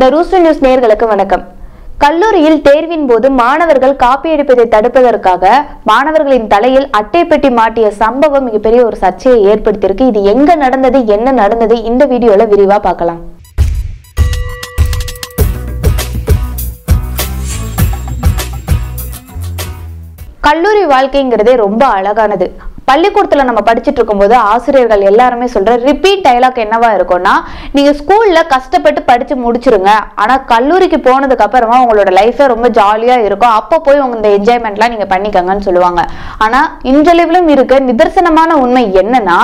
த Rooster news நேர்களுக்கு வணக்கம். கல்லூரியில் தேர்வின் போது மாணவர்கள் காப்பி அடிப்பதை தடுப்பதற்காக மாணவர்களின் தலையில் அட்டை பெட்டி மாட்டிய சம்பவம் மிகப்பெரிய ஒரு சர்ச்சையை ஏற்படுத்தியிருக்கு. இது எங்க நடந்தது? என்ன நடந்தது? இந்த வீடியோல விரிவா பார்க்கலாம். கல்லூரி வாழ்க்கைங்கிறதே ரொம்ப அழகானது. பள்ளிக்கூடத்துல நம்ம படிச்சுட்டு இருக்கும்போது ஆசிரியர்கள் எல்லாருமே சொல்ற ரிப்பீட் டைலாக் என்னவா இருக்கும்னா நீங்க ஸ்கூல்ல கஷ்டப்பட்டு படிச்சு முடிச்சிருங்க. ஆனா கல்லூரிக்கு போனதுக்கு அப்புறமா உங்களோட லைஃபே ரொம்ப ஜாலியா இருக்கும். அப்போ போய் உங்க இந்த என்ஜாய்மெண்ட்லாம் நீங்க பண்ணிக்கங்கன்னு சொல்லுவாங்க. ஆனா இன்றளவிலும் இருக்க. நிதர்சனமான உண்மை என்னன்னா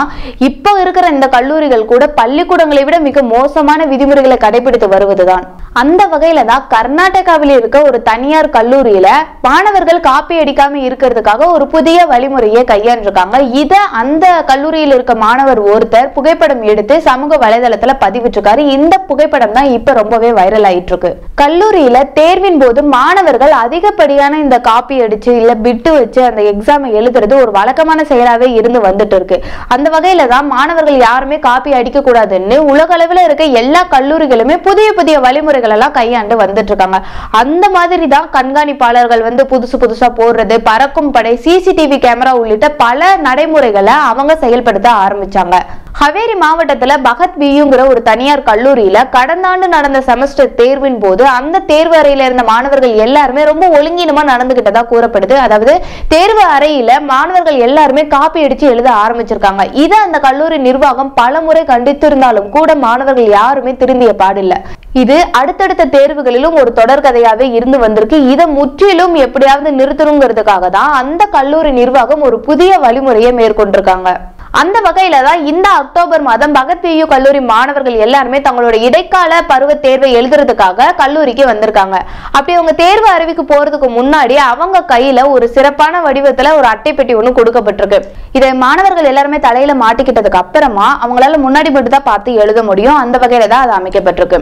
இப்போ இருக்கிற இந்த கல்லூரிகள் கூட பள்ளிக்கூடங்களை விட மிக மோசமான விதிமுறைகளை கடைபிடித்து வருவதுதான். அந்த வகையில தான் கர்நாடகாவில் இருக்க ஒரு தனியார் கல்லூரியில மாணவர்கள் காப்பி அடிக்காம இருக்கிறதுக்காக ஒரு புதிய வழிமுறையை கையாண்டிருக்காங்க. இத அந்த கல்லூரியில் இருக்க மாணவர் ஒருத்தர் புகைப்படம் எடுத்து சமூக வலைதளத்துல பதிவிட்டிருக்காரு. இந்த புகைப்படம் தான் இப்ப ரொம்பவே வைரல் ஆயிட்டு இருக்கு கல்லூரியில தேர்வின் போது மாணவர்கள் அதிகப்படியான இந்த காப்பி அடிச்சு இல்ல பிட்டு வச்சு அந்த எக்ஸாமை எழுதுறது ஒரு வழக்கமான செயலாவே இருந்து வந்துட்டு இருக்கு அந்த வகையில தான் மாணவர்கள் யாருமே காப்பி அடிக்க கூடாதுன்னு உலக அளவுல இருக்க எல்லா கல்லூரிகளுமே புதிய புதிய வழிமுறைகள் எல்லாம் கையாண்டு வந்துட்டு இருக்காங்க அந்த மாதிரி தான் கண்காணிப்பாளர்கள் வந்து புதுசு புதுசா போடுறது பறக்கும் படை சிசிடிவி கேமரா உள்ளிட்ட பல நடைமுறைகளை அவங்க செயல்படுத்த ஆரம்பிச்சாங்க. ஹவேரி மாவட்டத்துல பகத் பியுங்கிற ஒரு தனியார் கல்லூரியில கடந்த ஆண்டு நடந்த செமஸ்டர் தேர்வின் போது அந்த தேர்வு அறையில இருந்த மாணவர்கள் எல்லாருமே ரொம்ப ஒழுங்கீனமா நடந்துகிட்டதா கூறப்படுது. அதாவது தேர்வு அறையில மாணவர்கள் எல்லாருமே காப்பி அடிச்சு எழுத ஆரம்பிச்சிருக்காங்க. இதை அந்த கல்லூரி நிர்வாகம் பல முறை கண்டித்திருந்தாலும் கூட மாணவர்கள் யாருமே திருந்திய பாடில்லை. இது அடுத்தடுத்த தேர்வுகளிலும் ஒரு தொடர்கதையாவே இருந்து வந்திருக்கு. இதை முற்றிலும் எப்படியாவது நிறுத்தணுங்கிறதுக்காக தான் அந்த கல்லூரி நிர்வாகம் ஒரு புதிய வழிமுறையை மேற்கொண்டிருக்காங்க. அந்த வகையில தான் இந்த அக்டோபர் மாதம் பகத் பியு கல்லூரி மாணவர்கள் எல்லாருமே தங்களோட இடைக்கால பருவ தேர்வை எழுதுறதுக்காக கல்லூரிக்கு வந்திருக்காங்க. அப்படி அவங்க தேர்வு அறிவிக்கு போறதுக்கு முன்னாடி அவங்க கையில ஒரு சிறப்பான வடிவத்துல ஒரு அட்டை பெட்டி ஒன்று கொடுக்கப்பட்டிருக்கு. இதை மாணவர்கள் எல்லாருமே தலையில மாட்டிக்கிட்டதுக்கு அப்புறமா அவங்களால முன்னாடி மட்டும் தான் பார்த்து எழுத முடியும். அந்த வகையில தான் அது அமைக்கப்பட்டிருக்கு.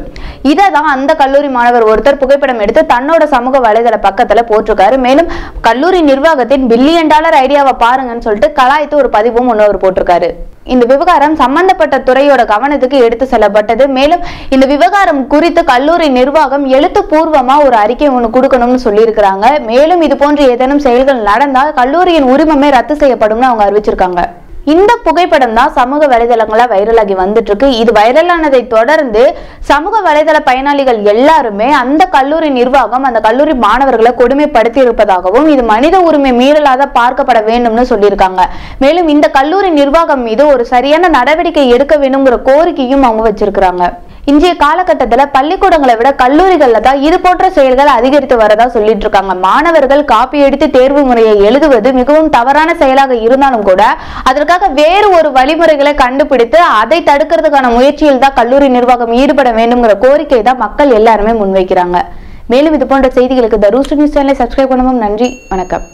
இதை தான் அந்த கல்லூரி மாணவர் ஒருத்தர் புகைப்படம் எடுத்து தன்னோட சமூக வலைதள பக்கத்துல போட்டிருக்காரு. மேலும் கல்லூரி நிர்வாகத்தின் பில்லியன் டாலர் ஐடியாவை பாருங்கன்னு சொல்லிட்டு கலாய்த்து ஒரு பதிவும் ஒன்று அவர் போட்டிருக்காரு. இந்த விவகாரம் சம்பந்தப்பட்ட துறையோட கவனத்துக்கு எடுத்து செல்லப்பட்டது. மேலும் இந்த விவகாரம் குறித்து கல்லூரி நிர்வாகம் எழுத்துப்பூர்வமா ஒரு அறிக்கை ஒன்று கொடுக்கணும்னு சொல்லியிருக்கிறாங்க. மேலும் இது போன்ற ஏதேனும் செயல்கள் நடந்தால் கல்லூரியின் உரிமமே ரத்து செய்யப்படும்னு அவங்க அறிவிச்சிருக்காங்க. இந்த புகைப்படம் தான் சமூக வலைதளங்களா வைரலாகி வந்துட்டு இருக்கு இது வைரலானதை தொடர்ந்து சமூக வலைதள பயனாளிகள் எல்லாருமே அந்த கல்லூரி நிர்வாகம் அந்த கல்லூரி மாணவர்களை கொடுமைப்படுத்தி இருப்பதாகவும் இது மனித உரிமை மீறலாத பார்க்கப்பட வேண்டும்னு சொல்லியிருக்காங்க. மேலும் இந்த கல்லூரி நிர்வாகம் மீது ஒரு சரியான நடவடிக்கை எடுக்க வேண்டும்ங்கிற கோரிக்கையும் அவங்க வச்சிருக்கிறாங்க. இன்றைய காலகட்டத்துல பள்ளிக்கூடங்களை விட கல்லூரிகள்ல தான் இது போன்ற செயல்கள் அதிகரித்து வரதா சொல்லிட்டு இருக்காங்க. மாணவர்கள் காப்பி எடுத்து தேர்வு முறையை எழுதுவது மிகவும் தவறான செயலாக இருந்தாலும் கூட அதற்காக வேறு ஒரு வழிமுறைகளை கண்டுபிடித்து அதை தடுக்கிறதுக்கான முயற்சியில் தான் கல்லூரி நிர்வாகம் ஈடுபட வேண்டும்ங்கிற கோரிக்கை தான் மக்கள் எல்லாருமே முன்வைக்கிறாங்க. மேலும் இது போன்ற செய்திகளுக்கு த ரூஸ்டர் நியூஸ் சேனலை சப்ஸ்கிரைப் பண்ணவும் நன்றி. வணக்கம்.